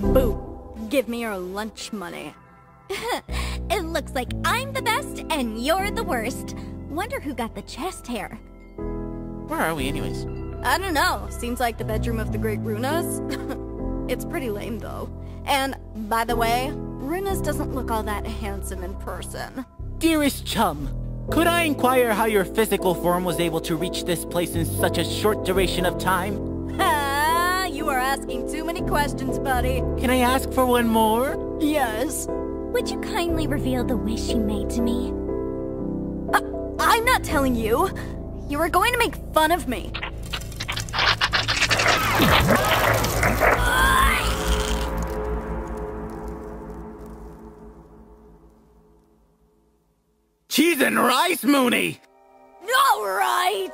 Boo. Give me your lunch money. it looks like I'm the best and you're the worst. Wonder who got the chest hair. Where are we anyways? I don't know. Seems like the bedroom of the Great Runas. it's pretty lame though. And, by the way, Runas doesn't look all that handsome in person. Dearest chum, could I inquire how your physical form was able to reach this place in such a short duration of time? You are asking too many questions, buddy. Can I ask for one more? Yes. Would you kindly reveal the wish you made to me? Uh, I'm not telling you. You were going to make fun of me. Cheese and rice, Moony! All right.